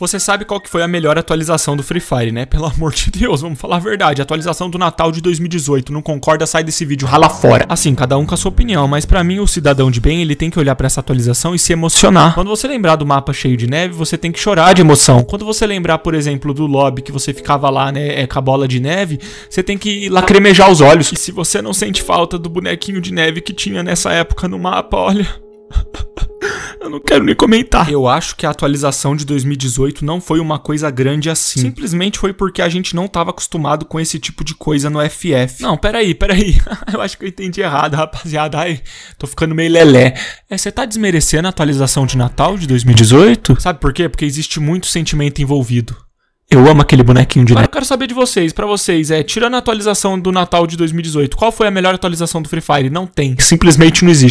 Você sabe qual que foi a melhor atualização do Free Fire, né? Pelo amor de Deus, vamos falar a verdade. Atualização do Natal de 2018. Não concorda? Sai desse vídeo, rala fora. Assim, cada um com a sua opinião, mas para mim o cidadão de bem, ele tem que olhar para essa atualização e se emocionar. Quando você lembrar do mapa cheio de neve, você tem que chorar de emoção. Quando você lembrar, por exemplo, do lobby que você ficava lá, né, é, com a bola de neve, você tem que lacrimejar os olhos. E se você não sente falta do bonequinho de neve que tinha nessa época no mapa, olha... Eu não quero nem comentar. Eu acho que a atualização de 2018 não foi uma coisa grande assim. Simplesmente foi porque a gente não estava acostumado com esse tipo de coisa no FF. Não, peraí, peraí. eu acho que eu entendi errado, rapaziada. Ai, tô ficando meio lelé. É, você tá desmerecendo a atualização de Natal de 2018? Sabe por quê? Porque existe muito sentimento envolvido. Eu amo aquele bonequinho de neve. Eu quero saber de vocês, para vocês, é, tirando a atualização do Natal de 2018, qual foi a melhor atualização do Free Fire? Não tem, simplesmente não existe.